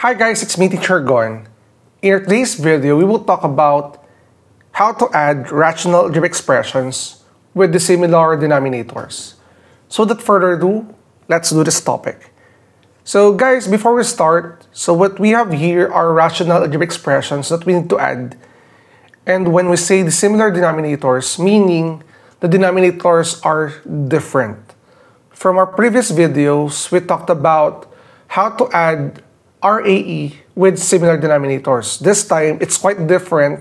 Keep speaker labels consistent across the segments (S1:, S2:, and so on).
S1: Hi guys, it's me Teacher Gon. In today's video, we will talk about how to add rational algebraic expressions with the similar denominators. So without further ado, let's do this topic. So guys, before we start, so what we have here are rational algebraic expressions that we need to add. And when we say the similar denominators, meaning the denominators are different. From our previous videos, we talked about how to add RAE with similar denominators. This time, it's quite different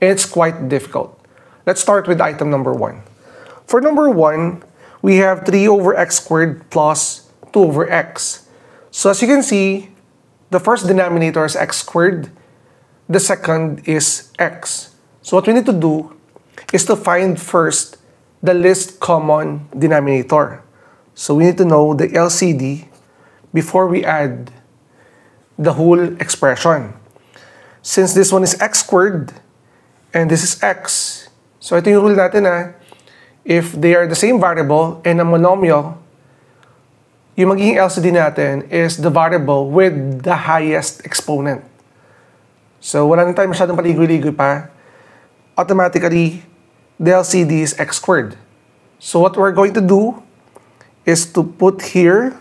S1: and it's quite difficult. Let's start with item number one. For number one, we have 3 over x squared plus 2 over x. So as you can see, the first denominator is x squared, the second is x. So what we need to do is to find first the least common denominator. So we need to know the LCD before we add the whole expression. Since this one is x squared and this is x, so ito yung rule natin na if they are the same variable and a monomial, yung magiging LCD natin is the variable with the highest exponent. So wala na tayo masyadong paligoy-ligoy pa. Automatically, the LCD is x squared. So what we're going to do is to put here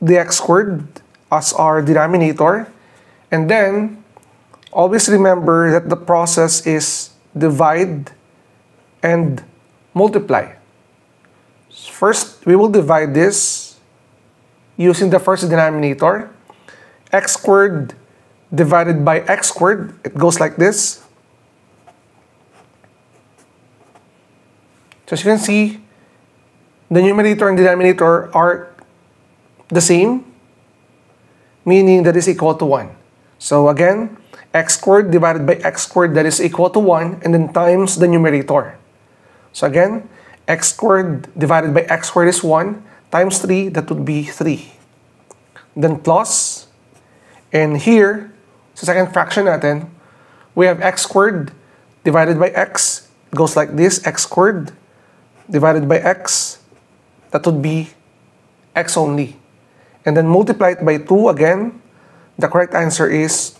S1: the x squared as our denominator. And then, always remember that the process is divide and multiply. First, we will divide this using the first denominator. x squared divided by x squared, it goes like this. So as you can see, the numerator and denominator are the same, meaning that is equal to 1. So again, x squared divided by x squared that is equal to 1 and then times the numerator. So again, x squared divided by x squared is 1 times 3, that would be 3. Then plus, and here, sa second fraction natin, we have x squared divided by x, goes like this, x squared divided by x, that would be x only and then multiply it by 2 again, the correct answer is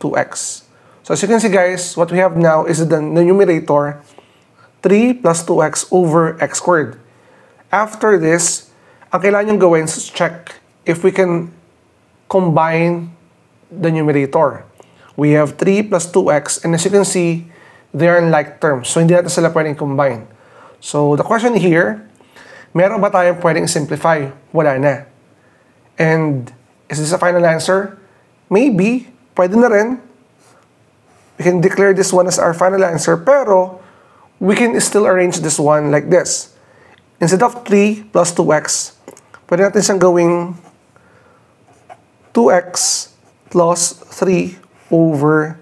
S1: 2x. So as you can see guys, what we have now is the numerator 3 plus 2x over x squared. After this, ang kailangan nyo gawin is check if we can combine the numerator. We have 3 plus 2x and as you can see, they are in like terms. So hindi natin sila pwedeng combine. So the question here, meron ba tayong pwedeng simplify? Wala na. And is this a final answer? Maybe. Pwede na rin. We can declare this one as our final answer, pero we can still arrange this one like this. Instead of 3 plus 2x, pwede natin siyang gawing 2x plus 3 over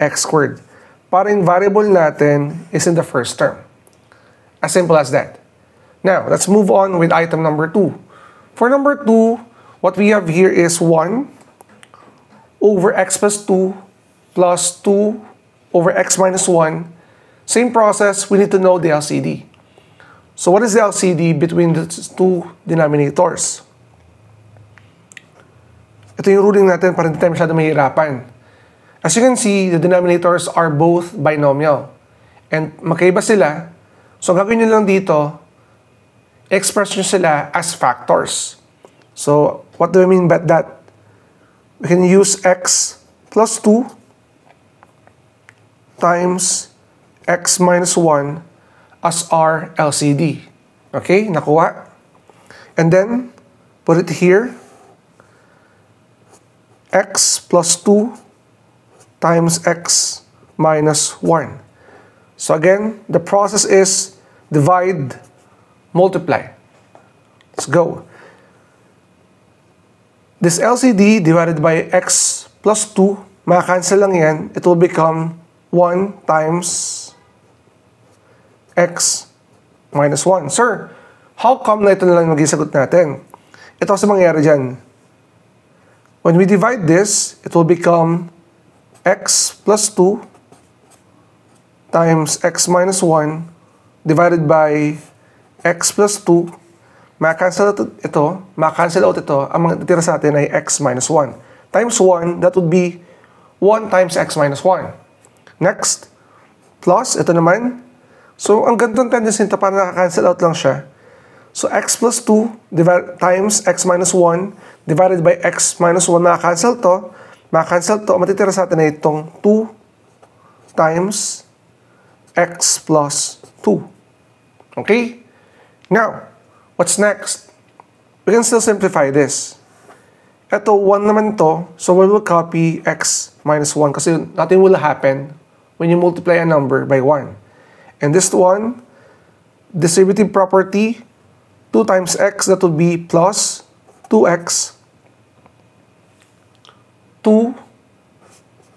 S1: x squared. Para yung variable natin is in the first term. As simple as that. Now, let's move on with item number 2. For number 2, what we have here is 1 over x plus 2 plus 2 over x minus 1. Same process, we need to know the LCD. So what is the LCD between the two denominators? Ito yung ruling natin para hindi tayo masyado mahirapan. As you can see, the denominators are both binomial. And magkaiba sila. So gagawin nyo lang dito, express nyo sila as factors. So what do I mean by that? We can use x plus 2 times x minus 1 as our LCD. Okay, nakuha. And then, put it here. x plus 2 times x minus 1. So again, the process is divide, multiply. Let's go. This LCD divided by x plus 2, makakancel lang yan. It will become 1 times x minus 1. Sir, how come na ito na lang maging natin? Ito kasi mangyayari dyan. When we divide this, it will become x plus 2 times x minus 1 divided by x plus 2. Makancel out ito, makancel out ito, ang mga titira sa atin ay x minus 1. Times 1, that would be 1 times x minus 1. Next, plus, ito naman. So, ang ganitong tendency nito, para nakakancel out lang siya. So, x plus 2 times x minus 1 divided by x minus 1, makakancel to. Makakancel to, matitira sa atin ay itong 2 times x plus 2. Okay? Now, what's next? We can still simplify this. Ito, 1 naman so we will copy x minus 1 kasi nothing will happen when you multiply a number by 1. And this one, distributive property, 2 times x, that would be plus 2x. 2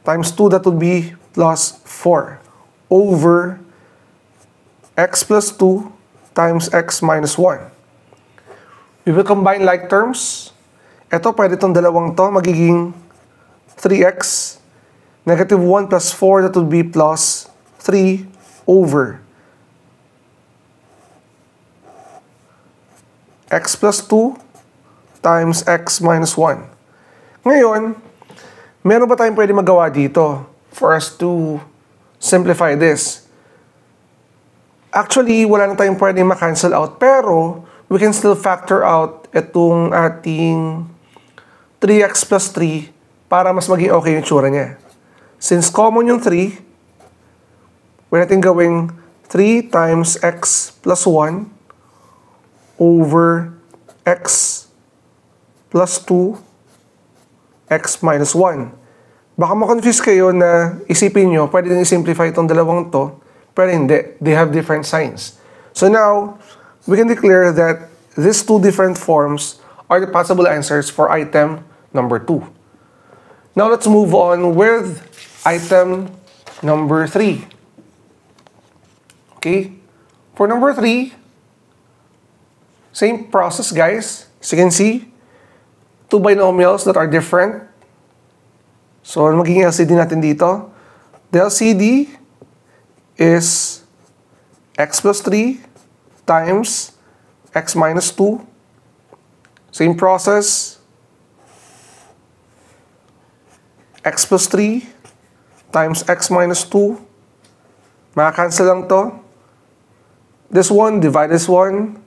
S1: times 2, that would be plus 4 over x plus 2 times x minus 1. We will combine like terms. Ito, pwede itong dalawang to, magiging 3x. Negative 1 plus 4, that would be plus 3 over x plus 2 times x minus 1. Ngayon, meron ba tayong pwede magawa dito for us to simplify this? Actually, wala na tayong pwede ma-cancel out, pero we can still factor out itong ating 3x plus 3 para mas maging okay yung tsura niya. Since common yung 3, pwede natin gawing 3 times x plus 1 over x plus 2 x minus 1. Baka ma-confuse kayo na isipin nyo, pwede din i-simplify itong dalawang to, pero hindi. They have different signs. So now, we can declare that these two different forms are the possible answers for item number 2. Now let's move on with item number 3. Okay? For number 3, same process guys. As you can see, two binomials that are different. So, magiging LCD natin dito? The LCD is x plus 3 times x minus 2. Same process. x plus 3 times x minus 2. Maka-cancel lang to. This one, divide this one.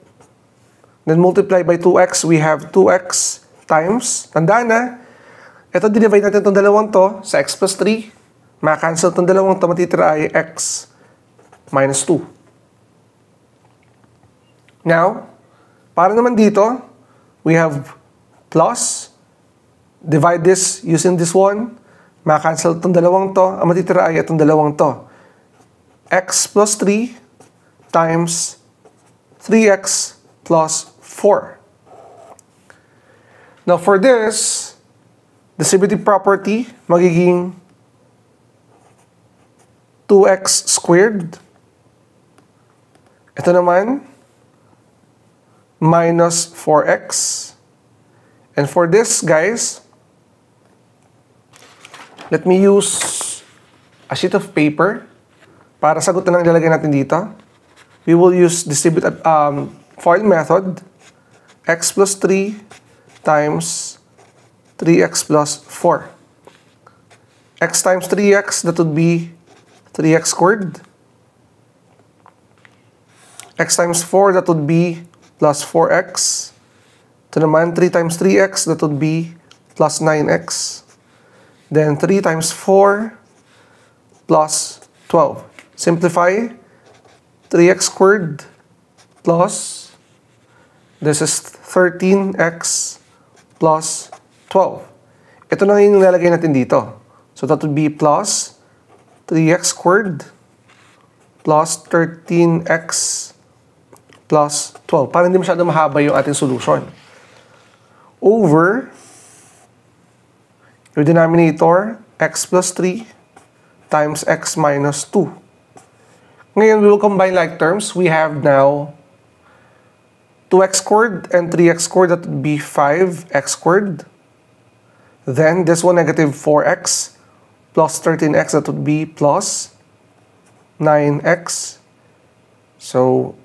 S1: Then multiply by 2x, we have 2x times. Tandaan na, ito, dinivide natin itong dalawang to sa x plus 3. Maka-cancel itong dalawang to, matitira ay x minus 2. Now, para naman dito, we have plus. Divide this using this one. Maka-cancel itong dalawang to. Ang matitira ay itong dalawang to. x plus 3 times 3x plus 4. Now for this, distributive property, magiging 2x squared. Ito naman, minus 4x. And for this, guys, let me use a sheet of paper para sagutin ang ilalagay natin dito. We will use distributive um, FOIL method, x plus 3 times 3x plus 4. x times 3x, that would be 3x squared. x times 4, that would be plus 4x. Ito naman, 3 times 3x, that would be plus 9x. Then 3 times 4 plus 12. Simplify. 3x squared plus, this is 13x plus 12. Ito na yung nilalagay natin dito. So that would be plus 3x squared plus 13x plus 12. Para hindi masyado mahaba yung ating solution. Over your denominator, x plus 3 times x minus 2. Ngayon, we will combine like terms. We have now 2x squared and 3x squared, that would be 5x squared. Then this one, negative 4x plus 13x, that would be plus 9x. So,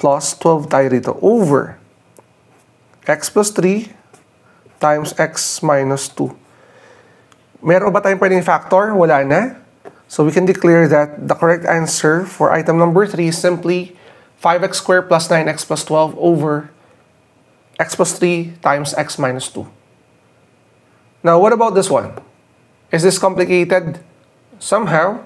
S1: plus 12 tayo rito over x plus 3 times x minus 2. Meron ba tayong pwedeng factor? Wala na. So we can declare that the correct answer for item number 3 is simply 5x squared plus 9x plus 12 over x plus 3 times x minus 2. Now, what about this one? Is this complicated? Somehow,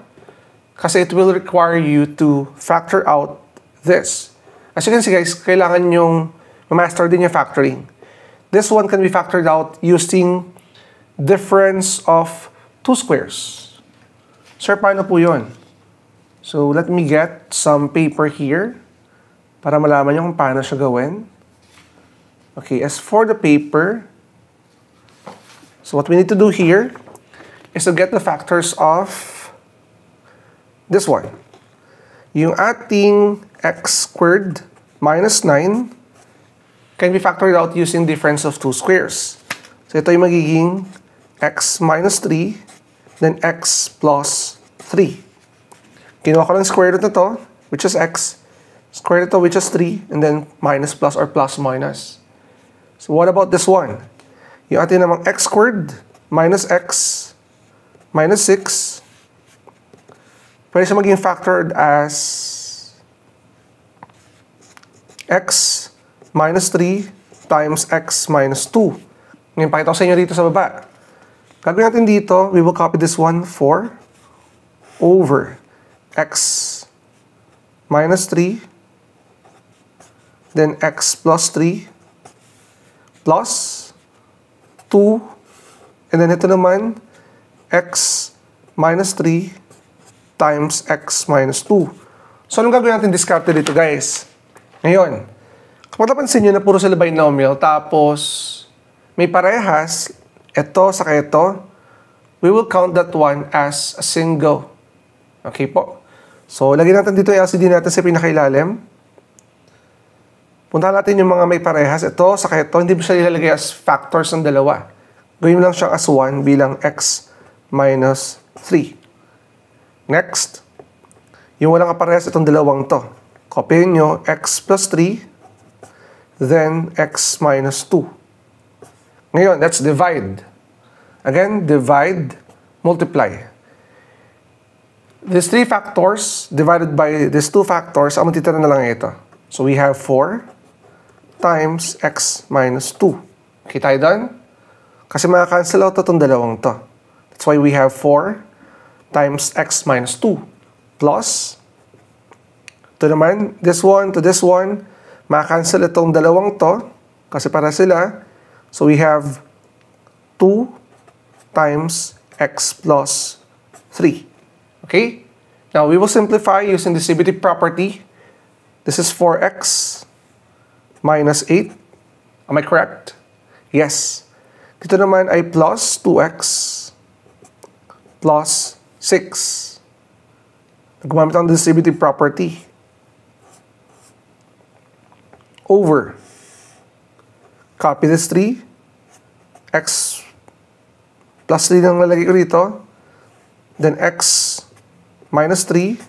S1: Because it will require you to factor out this. As you can see guys, kailangan yung master din yung factoring. This one can be factored out using difference of two squares. Sir, paano po yun? So, let me get some paper here para malaman nyo kung paano siya gawin. Okay, as for the paper, so what we need to do here is to get the factors of this one. Yung ating x squared minus 9 can be factored out using difference of two squares. So ito yung magiging x minus 3, then x plus 3. Kinuha ko lang square root na to, which is x. Square root to which is 3, and then minus plus or plus minus. So what about this one? Yung ating namang x squared minus x minus 6. Pwede siya maging factored as x minus 3 times x minus 2. Ngayon, pakita ko sa inyo dito sa baba. Gagawin natin dito, we will copy this one, 4 over x minus 3 then x plus 3 plus 2 and then ito naman x minus 3 times x minus 2. So, anong gagawin natin discard dito, guys? Ngayon, Kapag napansin nyo na puro sila binomial, tapos may parehas, ito sa ito, we will count that one as a single. Okay po? So, lagyan natin dito yung LCD natin sa pinakailalim. Punta natin yung mga may parehas. Ito sa ito, hindi mo siya ilalagay as factors ng dalawa. Gawin lang siyang as 1 bilang x minus 3. Next, yung walang kaparehas itong dalawang to. Copyin nyo x plus 3 then x minus 2. Ngayon, let's divide. Again, divide, multiply. These three factors divided by these two factors, ang matitira na lang ito. So we have 4 times x minus 2. Okay tayo doon? Kasi makakancel out itong dalawang to. That's why we have 4 times x minus 2 plus ito naman, this one to this one, Ma-cancel itong dalawang to kasi para sila. So we have 2 times x plus 3. Okay? Now we will simplify using the distributive property. This is 4x minus 8. Am I correct? Yes. Dito naman ay plus 2x plus 6. Gumamit ang distributive property over. Copy this 3. X plus 3 nang lalagay ko dito. Then x minus 3.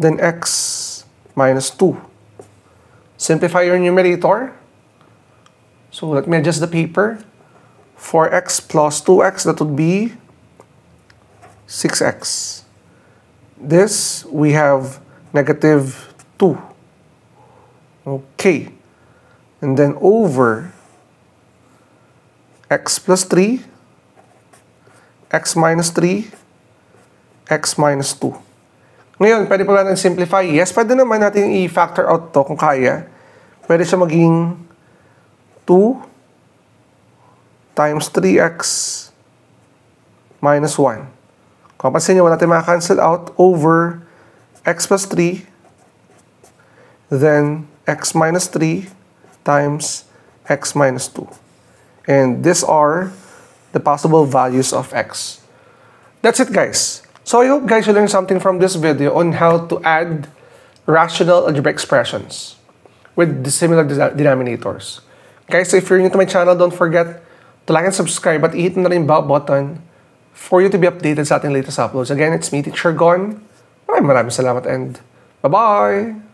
S1: Then x minus 2. Simplify your numerator. So let me adjust the paper. 4x plus 2x, that would be 6x. This, we have negative 2. Okay. And then over x plus 3, x minus 3, x minus 2. Ngayon, pwede pa natin simplify. Yes, pwede naman natin i-factor out to kung kaya. Pwede siya maging 2 times 3x minus 1. Kung pansin nyo, wala natin maka-cancel out over x plus 3, then x minus 3 times x minus 2. And these are the possible values of x. That's it guys. So I hope guys you learned something from this video on how to add rational algebraic expressions with the similar denominators. Guys, if you're new to my channel, don't forget to like and subscribe at hit na rin bell button for you to be updated sa ating latest uploads. Again, it's me, Teacher Gon. Maraming maraming salamat and bye-bye!